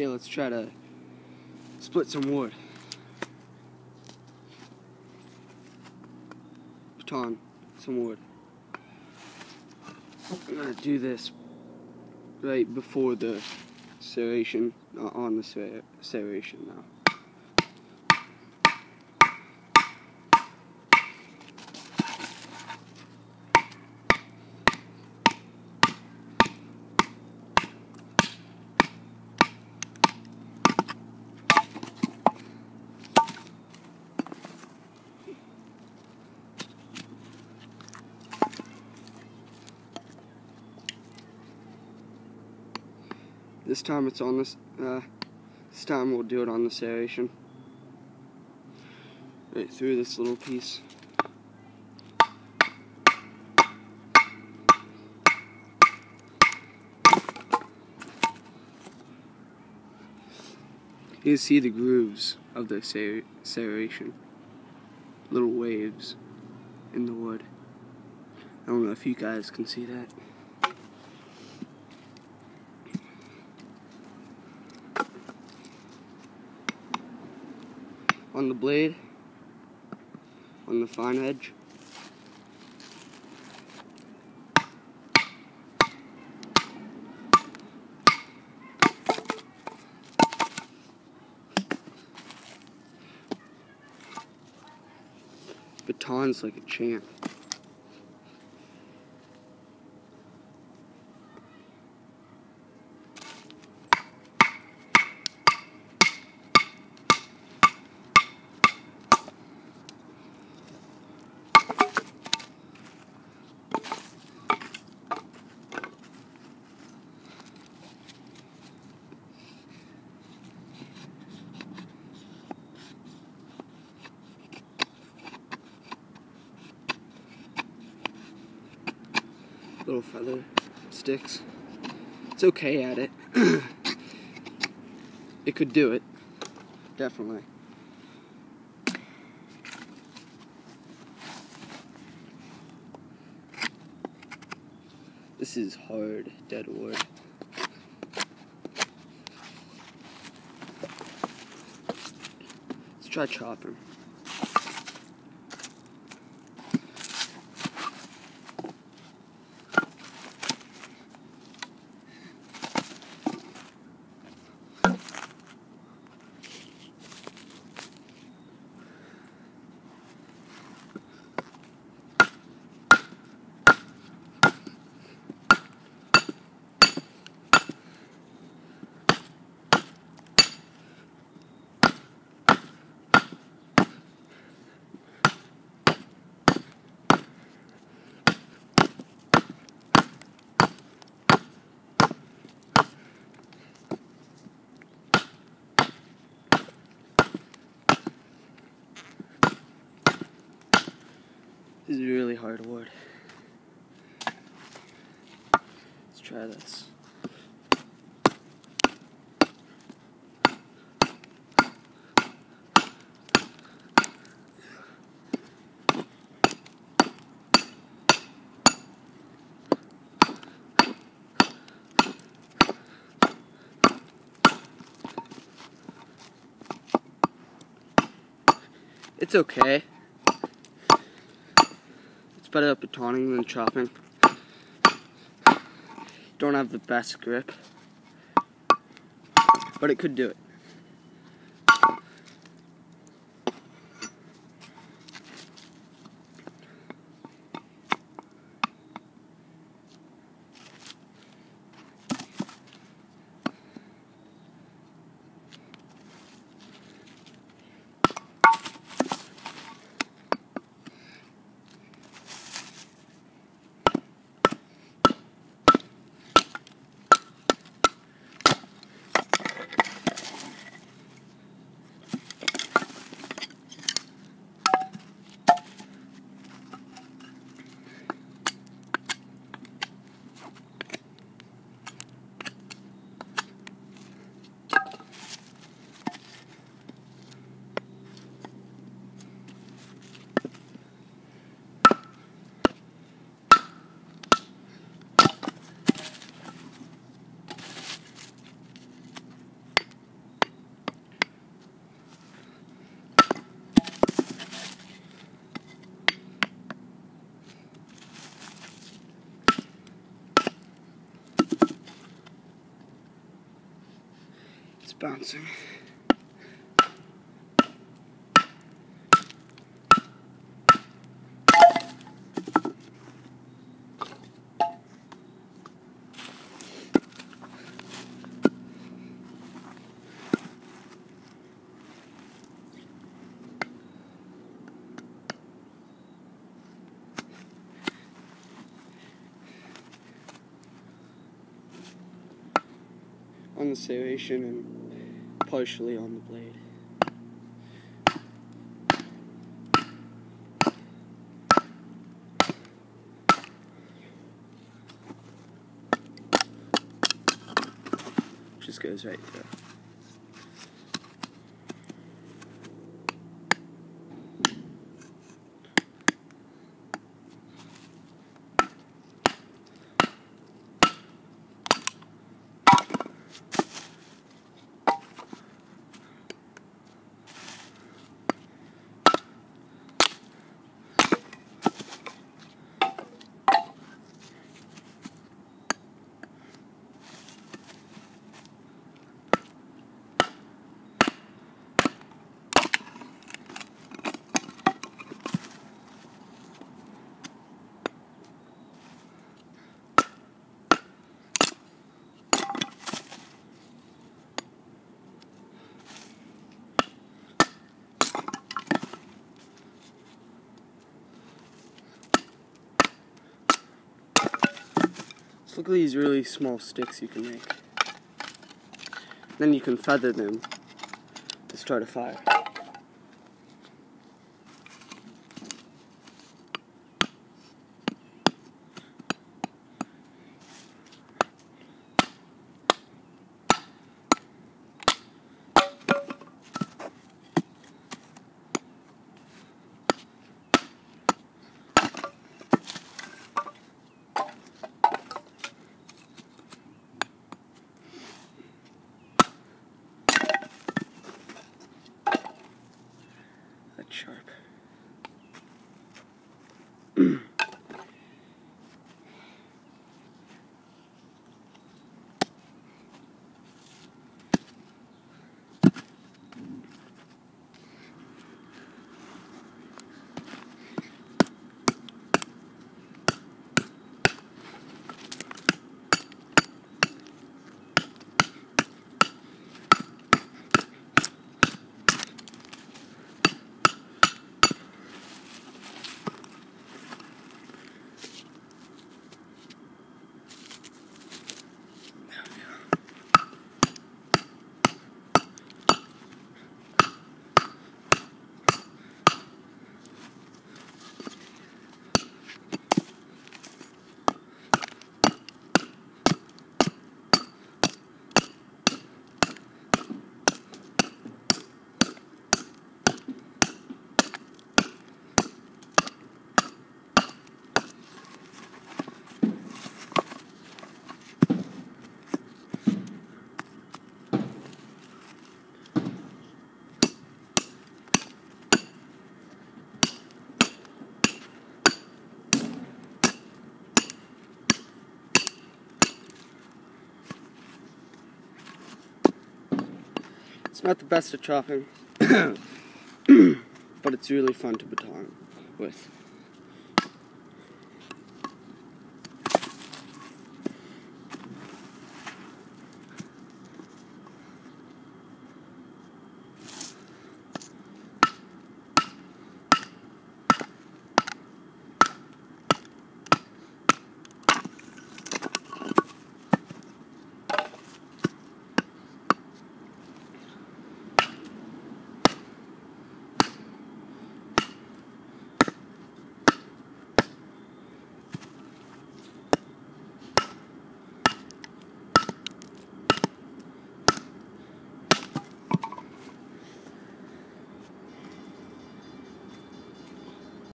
Okay, let's try to split some wood. Baton, some wood. I'm gonna do this right before the serration, not on the ser serration now. This time it's on this, uh, this time we'll do it on the serration. Right through this little piece. You can see the grooves of the ser serration. Little waves in the wood. I don't know if you guys can see that. On the blade, on the fine edge. Baton's like a champ. Little feather sticks. It's okay at it. it could do it. Definitely. This is hard dead wood. Let's try chopping. Is really hard wood. Let's try this. It's okay better at batoning than chopping. Don't have the best grip, but it could do it. Bouncing. on the serration and partially on the blade. Just goes right there. Look at these really small sticks you can make. Then you can feather them to start a fire. It's not the best at chopping, but it's really fun to baton with.